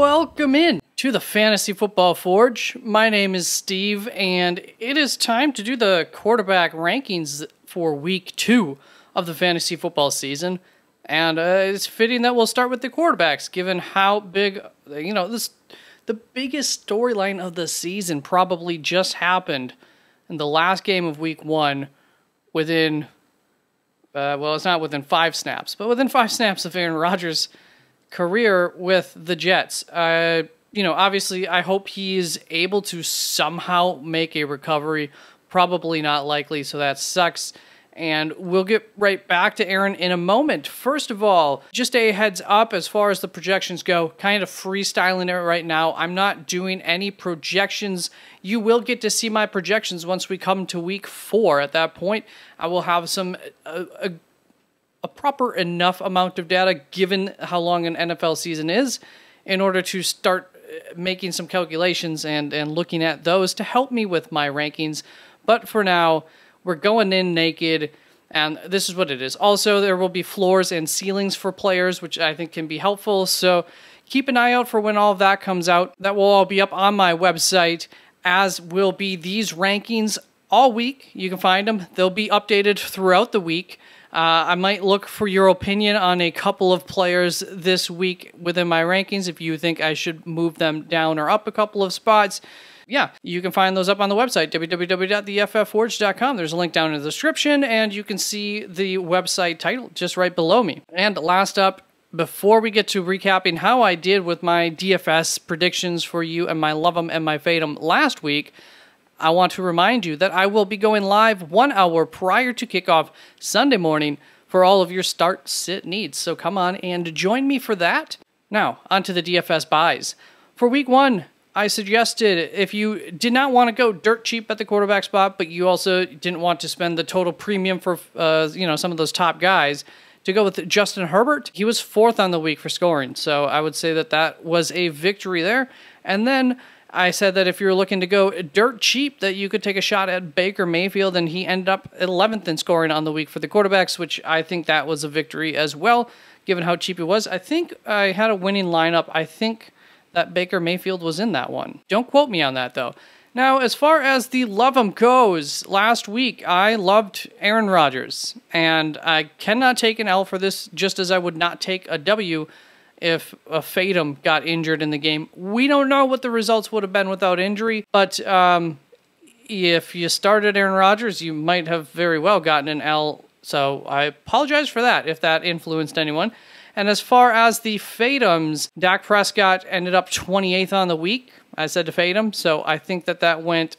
Welcome in to the Fantasy Football Forge. My name is Steve, and it is time to do the quarterback rankings for week two of the fantasy football season. And uh, it's fitting that we'll start with the quarterbacks, given how big, you know, this the biggest storyline of the season probably just happened in the last game of week one within, uh, well, it's not within five snaps, but within five snaps of Aaron Rodgers' career with the Jets. Uh, you know, obviously, I hope he's able to somehow make a recovery. Probably not likely, so that sucks. And we'll get right back to Aaron in a moment. First of all, just a heads up as far as the projections go, kind of freestyling it right now. I'm not doing any projections. You will get to see my projections once we come to week four. At that point, I will have some. Uh, a, proper enough amount of data given how long an NFL season is in order to start uh, making some calculations and, and looking at those to help me with my rankings. But for now, we're going in naked, and this is what it is. Also, there will be floors and ceilings for players, which I think can be helpful. So keep an eye out for when all of that comes out. That will all be up on my website, as will be these rankings all week. You can find them, they'll be updated throughout the week. Uh, I might look for your opinion on a couple of players this week within my rankings if you think I should move them down or up a couple of spots. Yeah, you can find those up on the website, www.theFFforge.com. There's a link down in the description, and you can see the website title just right below me. And last up, before we get to recapping how I did with my DFS predictions for you and my love 'em and my fade 'em last week, I want to remind you that I will be going live one hour prior to kickoff Sunday morning for all of your start sit needs. So come on and join me for that. Now, onto the DFS buys. For week one, I suggested if you did not want to go dirt cheap at the quarterback spot, but you also didn't want to spend the total premium for uh, you know some of those top guys, to go with Justin Herbert. He was fourth on the week for scoring, so I would say that that was a victory there. And then I said that if you're looking to go dirt cheap, that you could take a shot at Baker Mayfield, and he ended up 11th in scoring on the week for the quarterbacks, which I think that was a victory as well, given how cheap it was. I think I had a winning lineup. I think that Baker Mayfield was in that one. Don't quote me on that, though. Now, as far as the love love 'em goes, last week I loved Aaron Rodgers, and I cannot take an L for this, just as I would not take a W if a fade 'em got injured in the game. We don't know what the results would have been without injury, but um, if you started Aaron Rodgers, you might have very well gotten an L. So I apologize for that if that influenced anyone. And as far as the fade 'ems, Dak Prescott ended up 28th on the week. I said to fade 'em, so I think that that went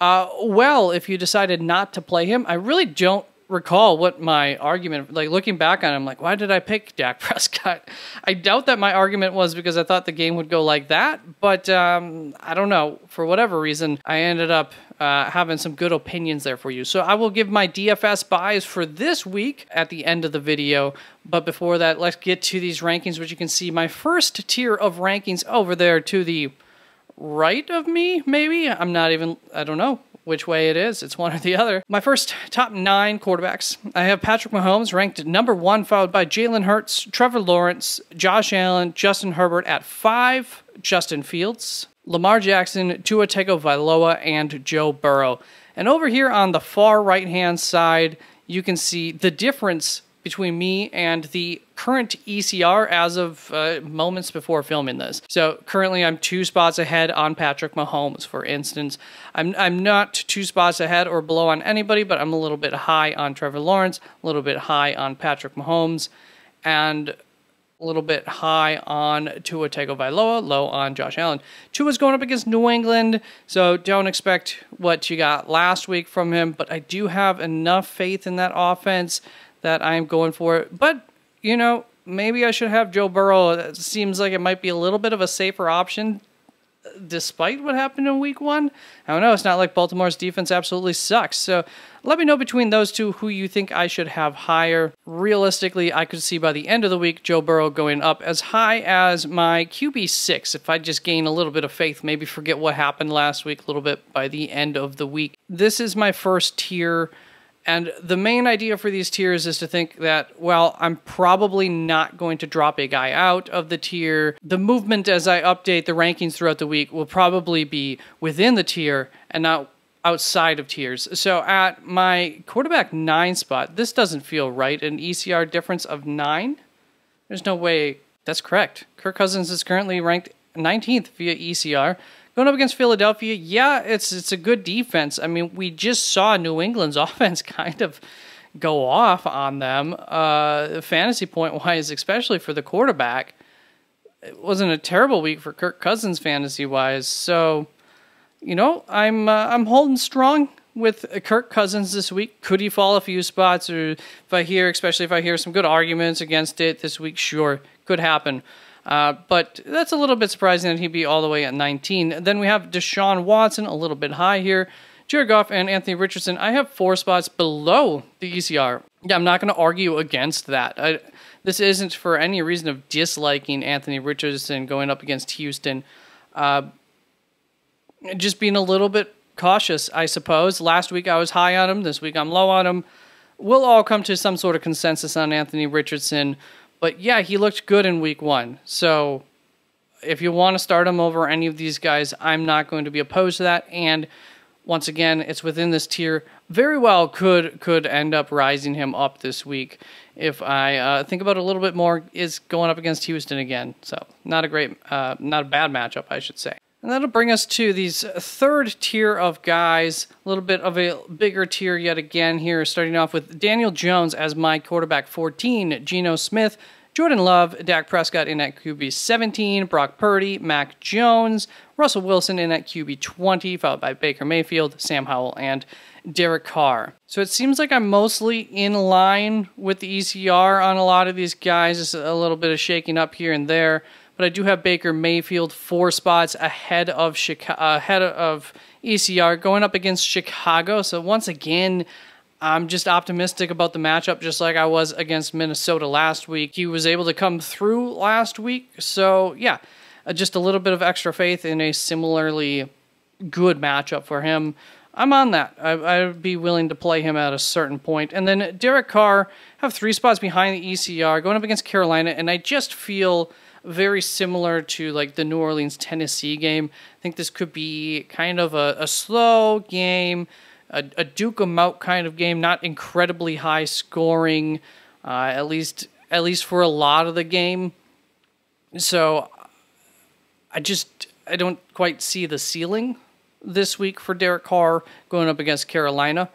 uh, well if you decided not to play him. I really don't recall what my argument like looking back on it, I'm like, why did I pick Dak Prescott? I doubt that my argument was because I thought the game would go like that, but um, I don't know. For whatever reason, I ended up uh, having some good opinions there for you. So I will give my DFS buys for this week at the end of the video. But before that, let's get to these rankings, which you can see my first tier of rankings over there to the right of me, maybe? I'm not even, I don't know which way it is. It's one or the other. My first top nine quarterbacks. I have Patrick Mahomes ranked number one, followed by Jalen Hurts, Trevor Lawrence, Josh Allen, Justin Herbert at five, Justin Fields, Lamar Jackson, Tua Tagovailoa, and Joe Burrow. And over here on the far right hand side, you can see the difference between me and the current ECR as of uh, moments before filming this. So currently I'm two spots ahead on Patrick Mahomes, for instance. I'm, I'm not two spots ahead or below on anybody, but I'm a little bit high on Trevor Lawrence, a little bit high on Patrick Mahomes, and a little bit high on Tua Tagovailoa, low on Josh Allen. Tua's going up against New England, so don't expect what you got last week from him, but I do have enough faith in that offense that I'm going for. But, you know, maybe I should have Joe Burrow. It seems like it might be a little bit of a safer option uh, despite what happened in week one. I don't know. It's not like Baltimore's defense absolutely sucks. So let me know between those two who you think I should have higher. Realistically, I could see by the end of the week Joe Burrow going up as high as my QB6 if I just gain a little bit of faith, maybe forget what happened last week a little bit by the end of the week. This is my first tier And the main idea for these tiers is to think that, well, I'm probably not going to drop a guy out of the tier. The movement as I update the rankings throughout the week will probably be within the tier and not outside of tiers. So at my quarterback nine spot, this doesn't feel right. An ECR difference of nine? There's no way that's correct. Kirk Cousins is currently ranked 19th via ECR. Going up against Philadelphia, yeah, it's it's a good defense. I mean, we just saw New England's offense kind of go off on them, uh, fantasy point wise, especially for the quarterback. It wasn't a terrible week for Kirk Cousins fantasy wise. So, you know, I'm uh, I'm holding strong with Kirk Cousins this week. Could he fall a few spots, or if I hear, especially if I hear some good arguments against it this week, sure, could happen. Uh, but that's a little bit surprising that he'd be all the way at 19. Then we have Deshaun Watson, a little bit high here. Jared Goff and Anthony Richardson, I have four spots below the ECR. Yeah, I'm not going to argue against that. I, this isn't for any reason of disliking Anthony Richardson going up against Houston. Uh, just being a little bit cautious, I suppose. Last week I was high on him. This week I'm low on him. We'll all come to some sort of consensus on Anthony Richardson. But yeah, he looked good in week one. So if you want to start him over any of these guys, I'm not going to be opposed to that. And once again, it's within this tier. Very well could could end up rising him up this week if I uh, think about it a little bit more. Is going up against Houston again, so not a great, uh, not a bad matchup, I should say. And that'll bring us to these third tier of guys, a little bit of a bigger tier yet again here, starting off with Daniel Jones as my quarterback 14, Geno Smith, Jordan Love, Dak Prescott in at QB 17, Brock Purdy, Mac Jones, Russell Wilson in at QB 20, followed by Baker Mayfield, Sam Howell, and Derek Carr. So it seems like I'm mostly in line with the ECR on a lot of these guys. Just a little bit of shaking up here and there but I do have Baker Mayfield four spots ahead of Chicago, ahead of ECR going up against Chicago. So once again, I'm just optimistic about the matchup, just like I was against Minnesota last week. He was able to come through last week, so yeah, uh, just a little bit of extra faith in a similarly good matchup for him. I'm on that. I, would be willing to play him at a certain point. And then Derek Carr have three spots behind the ECR going up against Carolina, and I just feel very similar to like the New Orleans Tennessee game. I think this could be kind of a, a slow game, a, a Duke 'em out kind of game, not incredibly high scoring, uh, at least at least for a lot of the game. So I just I don't quite see the ceiling this week for Derek Carr going up against Carolina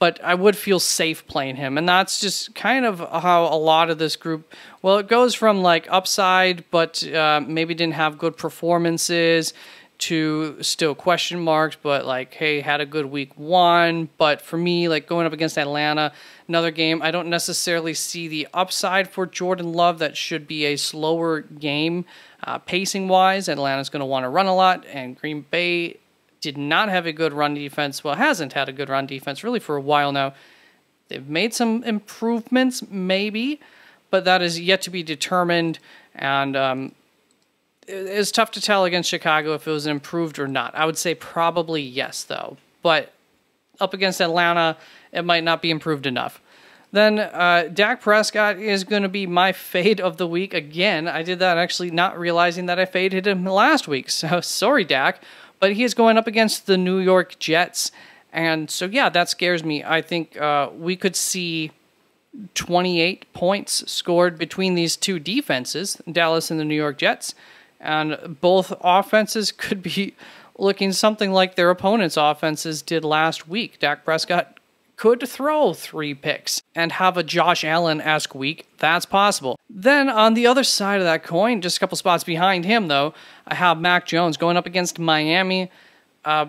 but I would feel safe playing him. And that's just kind of how a lot of this group, well, it goes from like upside, but uh, maybe didn't have good performances to still question marks, but like, hey, had a good week one. But for me, like going up against Atlanta, another game, I don't necessarily see the upside for Jordan Love. That should be a slower game. Uh, pacing wise, Atlanta's going to want to run a lot, and Green Bay did not have a good run defense. Well, hasn't had a good run defense really for a while now. They've made some improvements, maybe, but that is yet to be determined. And um, it's tough to tell against Chicago if it was improved or not. I would say probably yes, though. But up against Atlanta, it might not be improved enough. Then uh, Dak Prescott is going to be my fade of the week again. I did that actually not realizing that I faded him last week. So sorry, Dak. But he is going up against the New York Jets. And so, yeah, that scares me. I think uh, we could see 28 points scored between these two defenses, Dallas and the New York Jets. And both offenses could be looking something like their opponents' offenses did last week. Dak Prescott could throw three picks and have a Josh Allen esque week. That's possible. Then on the other side of that coin, just a couple spots behind him, though, I have Mac Jones going up against Miami. Uh,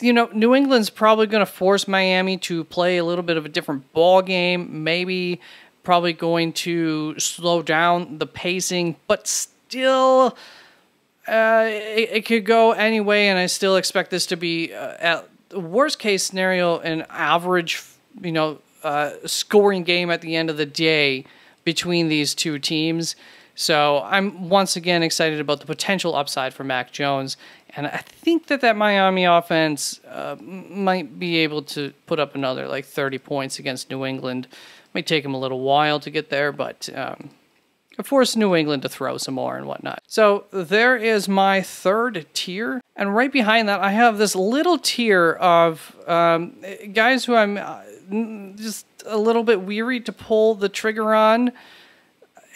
you know, New England's probably going to force Miami to play a little bit of a different ball game. Maybe probably going to slow down the pacing, but still, uh, it, it, could go anyway. And I still expect this to be uh, at worst case scenario an average you know, uh, scoring game at the end of the day between these two teams. So I'm once again excited about the potential upside for Mac Jones. And I think that that Miami offense uh, might be able to put up another like 30 points against New England. Might take them a little while to get there, but um, force New England to throw some more and whatnot. So there is my third tier. And right behind that, I have this little tier of um, guys who I'm uh, just a little bit weary to pull the trigger on.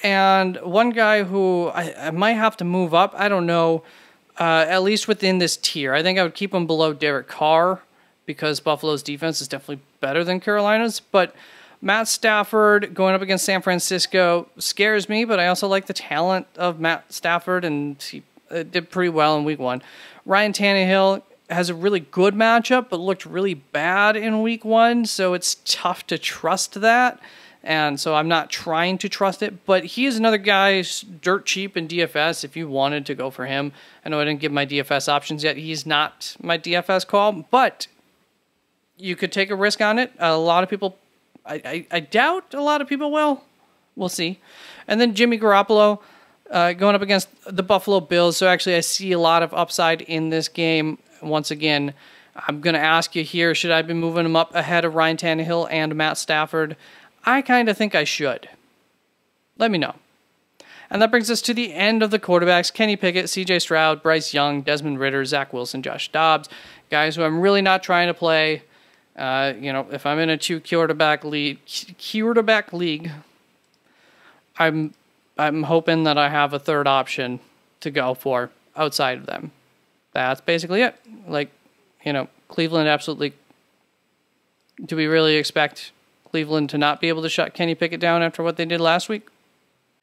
And one guy who I, I might have to move up. I don't know uh, at least within this tier. I think I would keep him below Derek Carr because Buffalo's defense is definitely better than Carolina's. But Matt Stafford going up against San Francisco scares me, but I also like the talent of Matt Stafford, and he uh, did pretty well in week one. Ryan Tannehill has a really good matchup, but looked really bad in week one, so it's tough to trust that and so I'm not trying to trust it. But he is another guy dirt cheap in DFS. If you wanted to go for him, I know I didn't give my DFS options yet. He's not my DFS call, but you could take a risk on it. A lot of people, I, I, I doubt a lot of people will. We'll see. And then Jimmy Garoppolo. Uh, going up against the Buffalo Bills. So actually, I see a lot of upside in this game. Once again, I'm going to ask you here: Should I be moving him up ahead of Ryan Tannehill and Matt Stafford? I kind of think I should. Let me know. And that brings us to the end of the quarterbacks Kenny Pickett, CJ Stroud, Bryce Young, Desmond Ridder, Zach Wilson, Josh Dobbs. Guys who I'm really not trying to play. Uh, you know, if I'm in a two quarterback league, quarterback league, I'm I'm hoping that I have a third option to go for outside of them. That's basically it. Like, you know, Cleveland absolutely. Do we really expect Cleveland to not be able to shut Kenny Pickett down after what they did last week?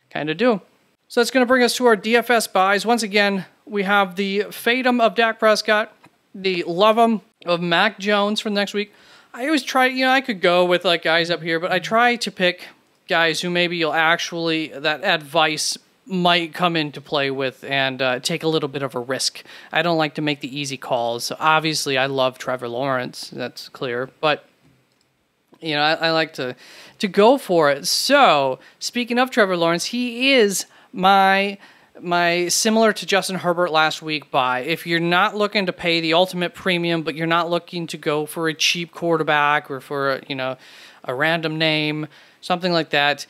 Kind of do. So that's going to bring us to our DFS buys. Once again, we have the Fade 'em of Dak Prescott, the Love 'em of Mac Jones for next week. I always try, you know, I could go with like guys up here, but I try to pick guys who maybe you'll actually, that advice might come into play with and uh, take a little bit of a risk. I don't like to make the easy calls. Obviously, I love Trevor Lawrence, that's clear, but you know, I, I like to to go for it. So, speaking of Trevor Lawrence, he is my my similar to Justin Herbert last week buy. If you're not looking to pay the ultimate premium, but you're not looking to go for a cheap quarterback or for a, you know a random name, something like that,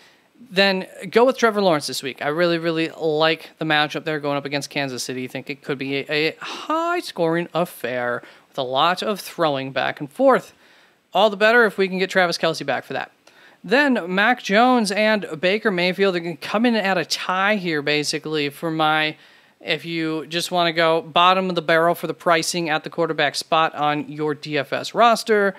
then go with Trevor Lawrence this week. I really, really like the matchup there going up against Kansas City. I think it could be a, a high scoring affair with a lot of throwing back and forth all the better if we can get Travis Kelce back for that. Then Mac Jones and Baker Mayfield are going to come in at a tie here, basically, for my. If you just want to go bottom of the barrel for the pricing at the quarterback spot on your DFS roster,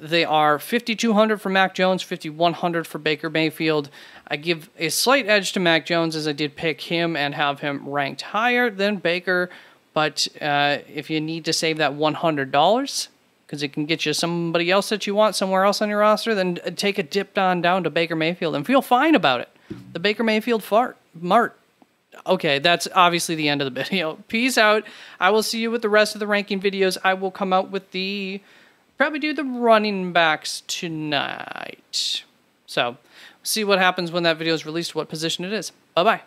they are 5,200 for Mac Jones, 5,100 for Baker Mayfield. I give a slight edge to Mac Jones as I did pick him and have him ranked higher than Baker. But uh, if you need to save that $100, because it can get you somebody else that you want somewhere else on your roster, then take a dip on down to Baker Mayfield and feel fine about it. The Baker Mayfield fart, Mart. Okay, that's obviously the end of the video. Peace out. I will see you with the rest of the ranking videos. I will come out with the probably do the running backs tonight. So, see what happens when that video is released, what position it is. Bye bye.